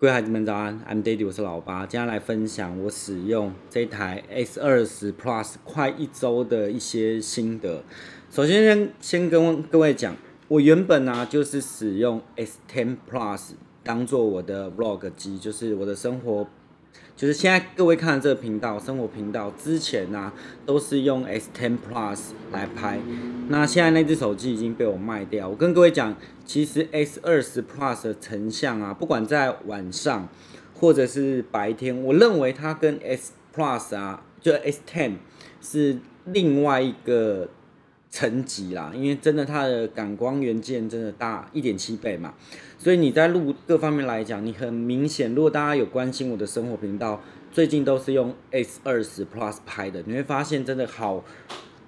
各位孩子们早安，I'm Daddy，我是老八，今天来分享我使用这台 S 二十 Plus 快一周的一些心得。首先先先跟各位讲，我原本呢就是使用 S ten Plus 当做我的 Vlog 机，就是我的生活。就是现在各位看的这个频道，生活频道之前呢都是用 S10 Plus 来拍，那现在那只手机已经被我卖掉。我跟各位讲，其实 S20 Plus 的成像啊，不管在晚上或者是白天，我认为它跟 S Plus 啊，就 S10 是另外一个。层级啦，因为真的它的感光元件真的大一点七倍嘛，所以你在录各方面来讲，你很明显，如果大家有关心我的生活频道，最近都是用 S 二十 Plus 拍的，你会发现真的好，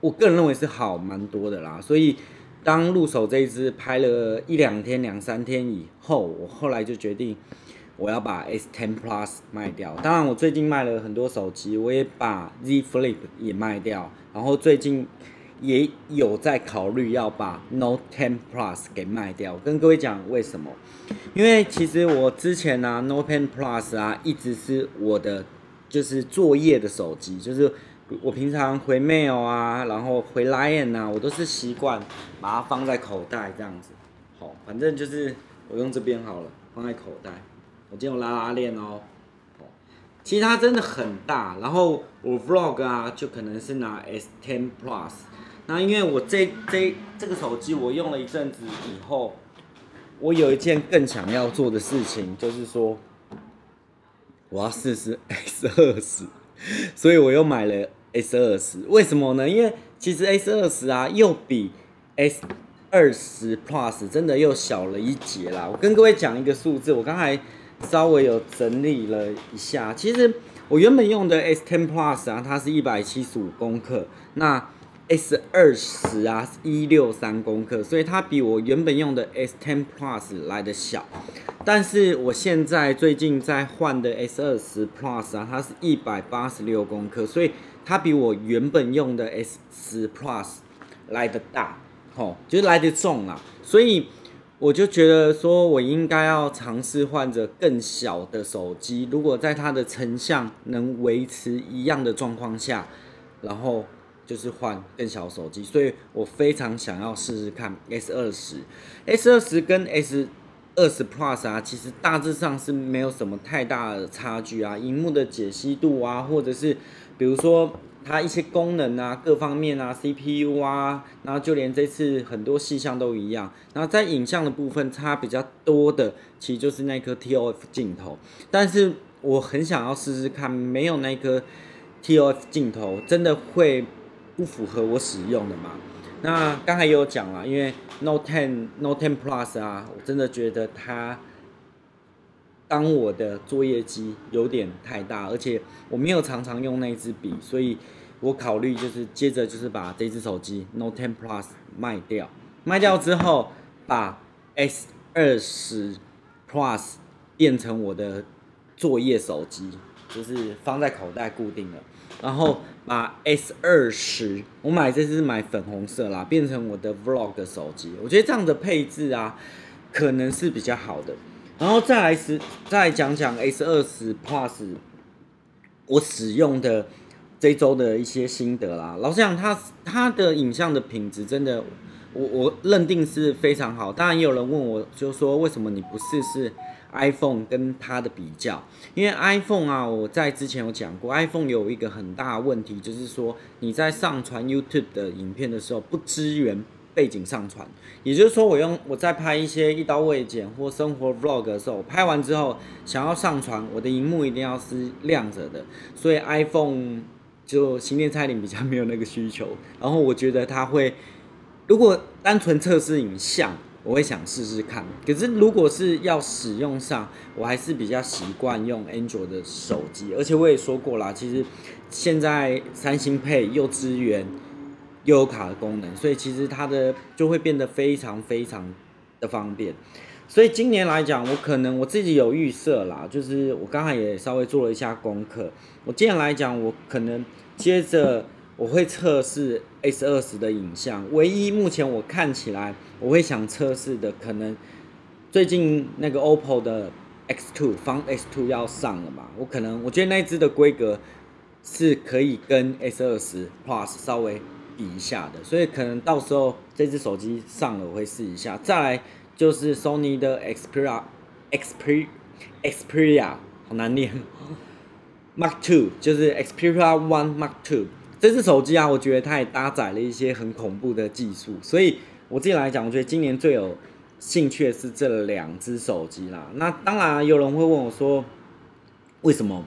我个人认为是好蛮多的啦。所以当入手这一支拍了一两天、两三天以后，我后来就决定我要把 S Ten Plus 卖掉。当然，我最近卖了很多手机，我也把 Z Flip 也卖掉，然后最近。也有在考虑要把 Note 10 Plus 给卖掉，跟各位讲为什么？因为其实我之前呢，Note 10 Plus 啊，一直是我的就是作业的手机，就是我平常回 mail 啊，然后回 Lion 啊，我都是习惯把它放在口袋这样子。好，反正就是我用这边好了，放在口袋。我今天有拉拉链哦。其实它真的很大，然后我 Vlog 啊，就可能是拿 S10 Plus。那因为我这这这个手机我用了一阵子以后，我有一件更想要做的事情，就是说我要试试 S 二十，所以我又买了 S 二十。为什么呢？因为其实 S 二十啊，又比 S 二十 Plus 真的又小了一截啦。我跟各位讲一个数字，我刚才稍微有整理了一下，其实我原本用的 S ten Plus 啊，它是一百七十五公克，那 S 二十啊，一六三公克，所以它比我原本用的 S ten Plus 来的小。但是我现在最近在换的 S 二十 Plus 啊，它是一百八十六公克，所以它比我原本用的 S 十 Plus 来的大，吼，就是来的重啦。所以我就觉得说我应该要尝试换着更小的手机，如果在它的成像能维持一样的状况下，然后。就是换更小手机，所以我非常想要试试看 S 二十，S 二十跟 S 二十 Plus 啊，其实大致上是没有什么太大的差距啊，荧幕的解析度啊，或者是比如说它一些功能啊，各方面啊，CPU 啊，然后就连这次很多细项都一样，然后在影像的部分差比较多的，其实就是那颗 TOF 镜头，但是我很想要试试看，没有那颗 TOF 镜头，真的会。不符合我使用的嘛？那刚才也有讲了，因为 Note 10、Note 10 Plus 啊，我真的觉得它当我的作业机有点太大，而且我没有常常用那支笔，所以我考虑就是接着就是把这支手机 Note 10 Plus 卖掉，卖掉之后把 S 二十 Plus 变成我的作业手机，就是放在口袋固定了。然后把 S 二十，我买这支买粉红色啦，变成我的 Vlog 手机。我觉得这样的配置啊，可能是比较好的。然后再来是再讲讲 S 二十 Plus，我使用的这周的一些心得啦。老实讲，它它的影像的品质真的，我我认定是非常好。当然也有人问我，就说为什么你不试试？iPhone 跟它的比较，因为 iPhone 啊，我在之前有讲过，iPhone 有一个很大问题，就是说你在上传 YouTube 的影片的时候不支援背景上传，也就是说我用我在拍一些一刀未剪或生活 Vlog 的时候，拍完之后想要上传，我的荧幕一定要是亮着的，所以 iPhone 就新店菜领比较没有那个需求，然后我觉得它会，如果单纯测试影像。我会想试试看，可是如果是要使用上，我还是比较习惯用 Android 的手机，而且我也说过啦，其实现在三星配又支援又有卡的功能，所以其实它的就会变得非常非常的方便。所以今年来讲，我可能我自己有预设啦，就是我刚才也稍微做了一下功课，我今年来讲，我可能接着。我会测试 S 二十的影像，唯一目前我看起来我会想测试的，可能最近那个 OPPO 的 X2 方 X2 要上了嘛，我可能我觉得那只的规格是可以跟 S 二十 Plus 稍微比一下的，所以可能到时候这只手机上了我会试一下。再来就是 Sony 的 Xperia Xperia Xperia 好难念，Mark Two 就是 Xperia One Mark Two 这只手机啊，我觉得它也搭载了一些很恐怖的技术，所以我自己来讲，我觉得今年最有兴趣的是这两只手机啦。那当然有人会问我说，为什么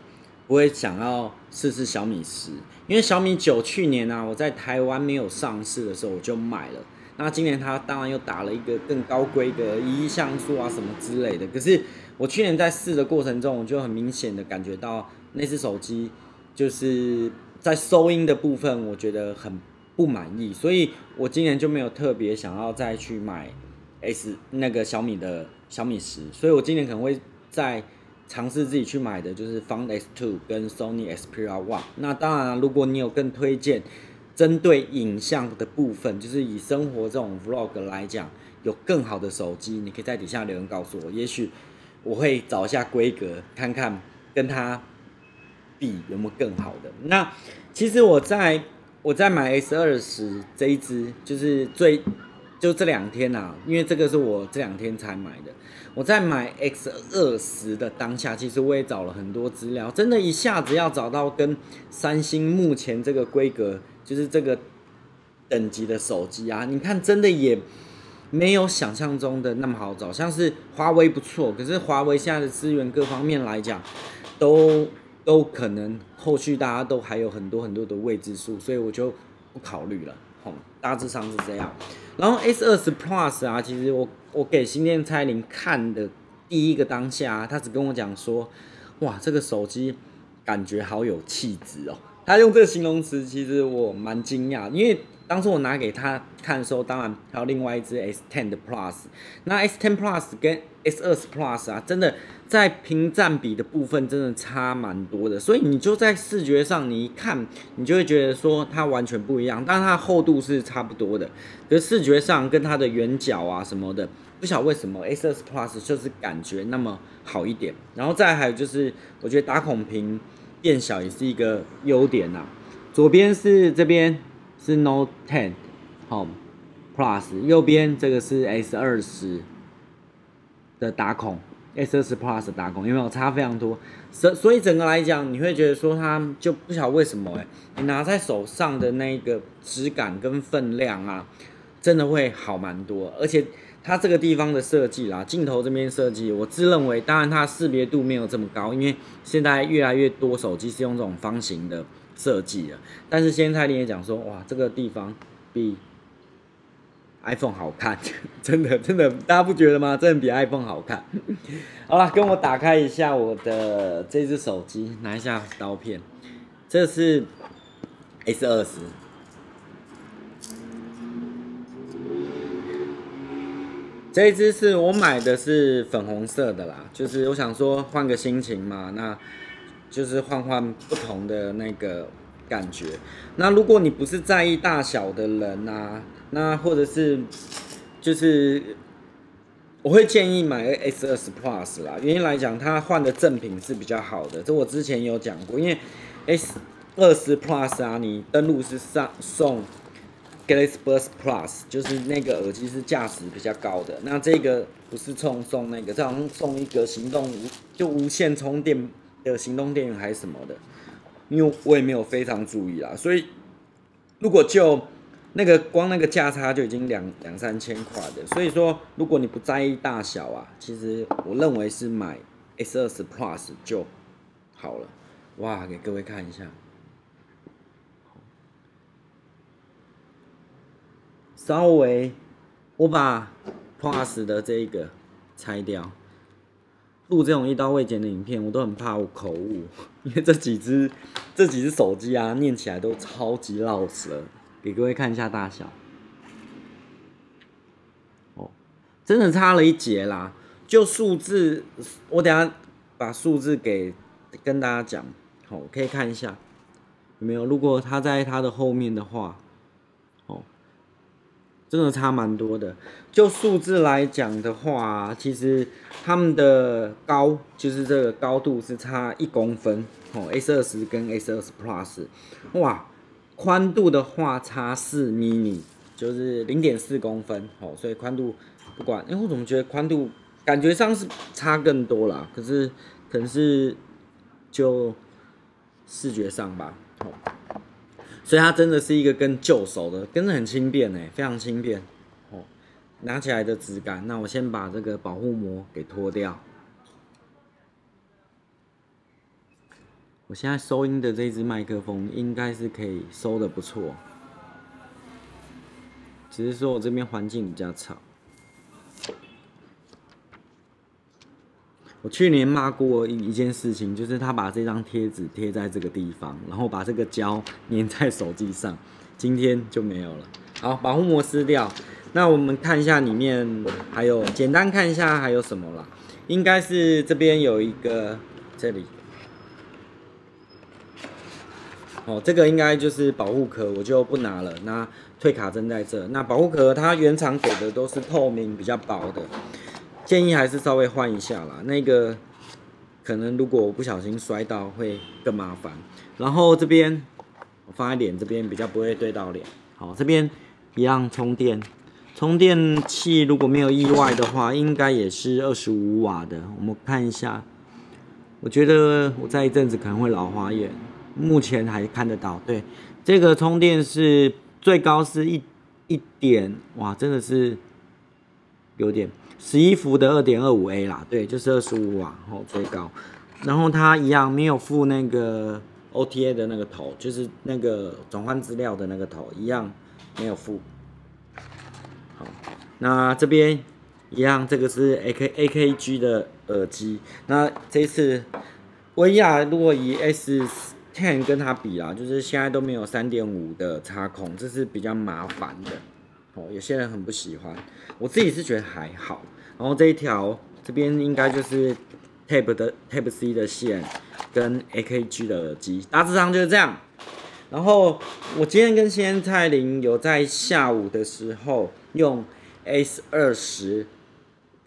不会想要试试小米十？因为小米九去年啊，我在台湾没有上市的时候我就买了。那今年它当然又打了一个更高规格一亿像素啊什么之类的。可是我去年在试的过程中，我就很明显的感觉到那只手机就是在收音的部分，我觉得很不满意，所以我今年就没有特别想要再去买。S 那个小米的小米十，所以我今年可能会再尝试自己去买的，就是 Found S2 跟 Sony Xperia One。那当然，如果你有更推荐针对影像的部分，就是以生活这种 Vlog 来讲，有更好的手机，你可以在底下留言告诉我，也许我会找一下规格，看看跟它比有没有更好的。那其实我在我在买 S 二十这一支，就是最。就这两天呐，因为这个是我这两天才买的。我在买 X 二十的当下，其实我也找了很多资料，真的，一下子要找到跟三星目前这个规格，就是这个等级的手机啊，你看，真的也没有想象中的那么好找。像是华为不错，可是华为现在的资源各方面来讲，都都可能后续大家都还有很多很多的未知数，所以我就不考虑了。哦，大致上是这样。然后 S 二十 Plus 啊，其实我我给新店蔡林看的第一个当下，他只跟我讲说，哇，这个手机感觉好有气质哦。他用这个形容词，其实我蛮惊讶，因为当初我拿给他看的时候，当然还有另外一只 S ten 的 Plus，那 S ten Plus 跟 S 二十 Plus 啊，真的。在屏占比的部分真的差蛮多的，所以你就在视觉上你一看，你就会觉得说它完全不一样。但它厚度是差不多的，可是视觉上跟它的圆角啊什么的，不晓得为什么 S20 Plus 就是感觉那么好一点。然后再还有就是，我觉得打孔屏变小也是一个优点呐。左边是这边是 Note Ten 好 Plus，右边这个是 S 二十的打孔。S 二十 Plus 的打孔有没有差非常多？所所以整个来讲，你会觉得说它就不晓得为什么哎，你拿在手上的那个质感跟分量啊，真的会好蛮多。而且它这个地方的设计啦，镜头这边设计，我自认为，当然它识别度没有这么高，因为现在越来越多手机是用这种方形的设计了。但是现在你也讲说，哇，这个地方比。iPhone 好看，真的真的，大家不觉得吗？真的比 iPhone 好看。好了，跟我打开一下我的这只手机，拿一下刀片。这是 S 二十，这一只是我买的是粉红色的啦，就是我想说换个心情嘛，那就是换换不同的那个感觉。那如果你不是在意大小的人啊。那或者是，就是我会建议买个 S 二十 Plus 啦。原因来讲，它换的正品是比较好的。这我之前有讲过，因为 S 二十 Plus 啊，你登录是上送 Galaxy Buds Plus，就是那个耳机是价值比较高的。那这个不是送送那个，这好像送一个行动无就无线充电的行动电源还是什么的，因为我也没有非常注意啦。所以如果就那个光那个价差就已经两两三千块的，所以说如果你不在意大小啊，其实我认为是买 S 二十 Plus 就好了。哇，给各位看一下，稍微我把 Plus 的这一个拆掉，录这种一刀未剪的影片，我都很怕我口误，因为这几只这几只手机啊，念起来都超级绕舌。给各位看一下大小，哦，真的差了一截啦。就数字，我等下把数字给跟大家讲，好，可以看一下有没有。如果它在它的后面的话，真的差蛮多的。就数字来讲的话，其实他们的高就是这个高度是差一公分哦，S 二十跟 S 二十 Plus，哇，宽度的话差四 mini，就是零点四公分哦，所以宽度不管，哎，我怎么觉得宽度感觉上是差更多啦？可是可能是就视觉上吧，哦。所以它真的是一个跟旧手的，跟的很轻便哎，非常轻便哦，拿起来的质感。那我先把这个保护膜给脱掉。我现在收音的这支麦克风应该是可以收的不错，只是说我这边环境比较吵。我去年骂过一一件事情，就是他把这张贴纸贴在这个地方，然后把这个胶粘在手机上，今天就没有了。好，保护膜撕掉。那我们看一下里面还有，简单看一下还有什么啦。应该是这边有一个，这里。哦，这个应该就是保护壳，我就不拿了。那退卡针在这。那保护壳它原厂给的都是透明，比较薄的。建议还是稍微换一下啦，那个可能如果我不小心摔到会更麻烦。然后这边我放在脸这边比较不会对到脸。好，这边一样充电，充电器如果没有意外的话，应该也是二十五瓦的。我们看一下，我觉得我在一阵子可能会老花眼，目前还看得到。对，这个充电是最高是一一点，哇，真的是有点。十一伏的二点二五 A 啦，对，就是二十五瓦，哦，最高。然后它一样没有附那个 OTA 的那个头，就是那个转换资料的那个头，一样没有附。好，那这边一样，这个是 AK AKG 的耳机。那这次威亚如果以 S Ten 跟它比啊，就是现在都没有三点五的插孔，这是比较麻烦的。哦，有些人很不喜欢，我自己是觉得还好。然后这一条这边应该就是 Tape 的 Tape C 的线跟 AKG 的耳机，大致上就是这样。然后我今天跟先蔡琳有在下午的时候用 S 二十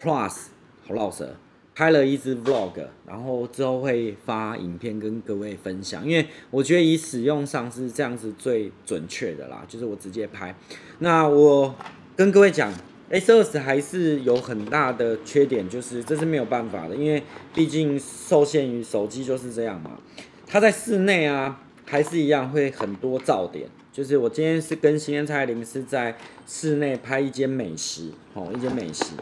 Plus 好老实拍了一支 Vlog，然后之后会发影片跟各位分享，因为我觉得以使用上是这样子最准确的啦，就是我直接拍。那我跟各位讲，S 二十还是有很大的缺点，就是这是没有办法的，因为毕竟受限于手机就是这样嘛。它在室内啊，还是一样会很多噪点。就是我今天是跟新蔡琳是在室内拍一间美食，哦，一间美食。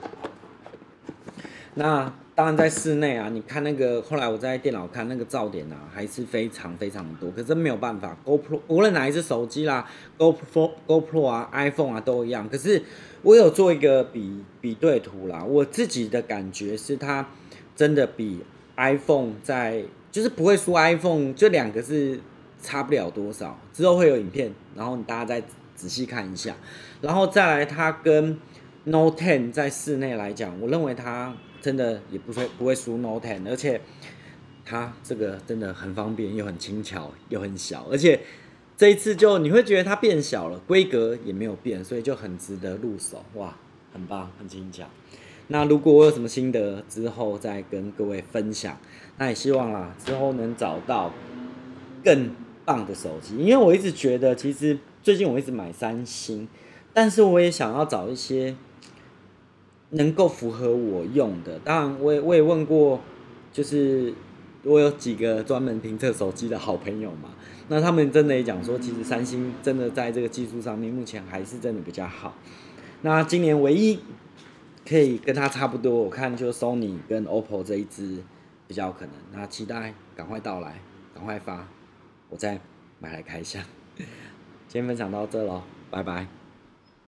那当然，在室内啊，你看那个后来我在电脑看那个噪点啊，还是非常非常多。可是没有办法，GoPro 无论哪一只手机啦，GoPro GoPro 啊，iPhone 啊都一样。可是我有做一个比比对图啦，我自己的感觉是它真的比 iPhone 在，就是不会输 iPhone，这两个是差不了多少。之后会有影片，然后你大家再仔细看一下。然后再来，它跟 Note 10在室内来讲，我认为它。真的也不会不会输 Note 10，而且它这个真的很方便，又很轻巧，又很小，而且这一次就你会觉得它变小了，规格也没有变，所以就很值得入手，哇，很棒，很轻巧。那如果我有什么心得之后再跟各位分享，那也希望啦之后能找到更棒的手机，因为我一直觉得其实最近我一直买三星，但是我也想要找一些。能够符合我用的，当然我也我也问过，就是我有几个专门评测手机的好朋友嘛，那他们真的也讲说，其实三星真的在这个技术上面目前还是真的比较好。那今年唯一可以跟它差不多，我看就 Sony 跟 OPPO 这一支比较可能。那期待赶快到来，赶快发，我再买来开箱。今天分享到这喽，拜拜。